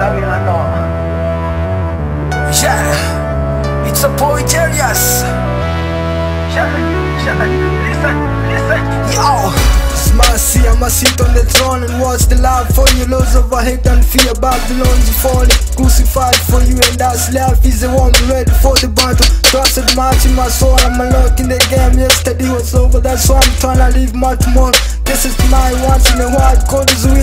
Ngabirano. Yeah, it's a boy Jarius. Yeah, yeah, listen, listen. Yo. Mercy, I'ma sit on the throne and watch the love for you. Loads of hate and fear, Babylon's falling. Crucified for you, and that's life is the one ready for the battle. Trusted much in my soul, I'm unlocking the game. Yesterday was over, that's why I'm trying to live much more. This is my once in a while, cold as winter,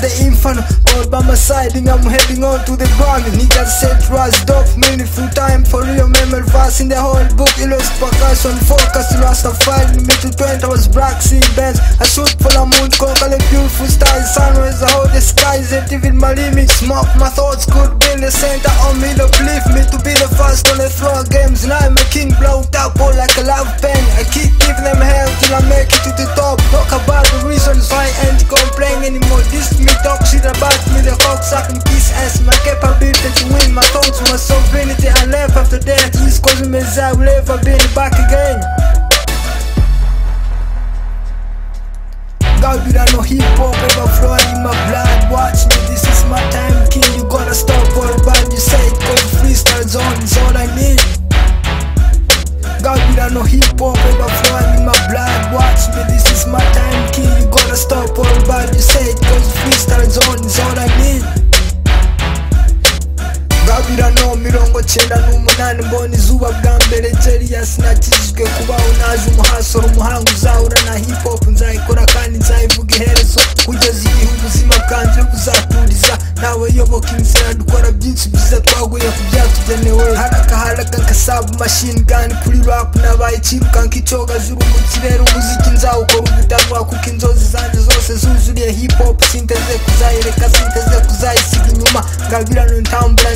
the inferno. all by my side, and I'm heading on to the ground. Niggas said rust off, meaningful time for real memory verse in the whole book. Illustrate percussion, focus, Rastafari. Middle 20, I was black, sea bands. I shoot for of moon, conquer the beautiful style. Sunrise, how the skies, ain't even my limit. Smoke, my thoughts could be the center on me. to believe me to be the first on the floor games. Now I'm a This me talk shit about me, the cock sucking kiss ass. My capability to win, my thoughts, my sovereignty. I left after death. This causing me I will never be back again. Ngabirano hip hop ever flowing in my blood. Watch me, this is my time, king. You gotta stop all bad. You say it, cause freestyle zone is all I need. Ngabirano hip hop ever flowing in my blood. Watch me, this is mirongo cyenda n'umunani mbona izuba bwa mbere Jarius nakijijwe kubaho naje umuhasoro umuhanga uzahura na hip hop. Nzayikora kandi nzayivuga iherezo kugeza igihe ubuzima bwanjye buzaturiza nawe yoboka inzira dukora byinshi byiza twaguye ku byatugenewe haraka haraka nkasabu machine gun kuri rap nabaye kiruka nk'icyogajuru mu kirere. Umuziki nzawukora ubudahwa kuko inzozi zanjye zose zuzuriye hip hop. Sinteze kuzayireka sinteze kuzayisiga inyuma. Ngabirano ntambura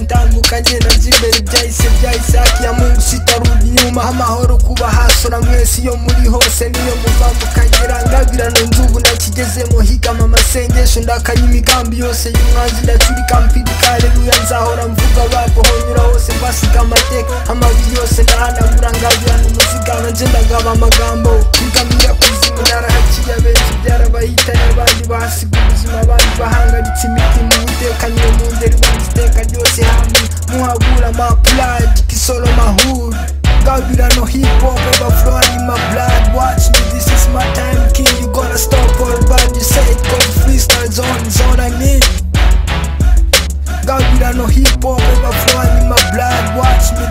ntambuka ngenda by'imbere byahise byahise haki ya mungu sitarudi inyuma. Amahoro kuba hasora mwese iyo muri hose niyo muva mukagera ngabirano nzubu nakigezemo higama amasengesho ndakanya imigambi yose y'umwanzi ndacurika mpirika. Haleluya nzahora mvuga bapohonyura hose mbasiga amateka. Amabi yose ndahanagura ngabirano umuzigama nje ndagaba amagambo. Kwigamira kuzimu narahaciye abenshi byarabahitanye abandi bahasiga ubuzima abandi bahangaritse imitima ma blood kisoro mahuru Gabirano hip hop flowing in my blood. Watch me, this is my time king. You gotta stop all bad You say it cause freestyle zone is all I need Gabirano hip hop ever flowing in my blood. Watch me,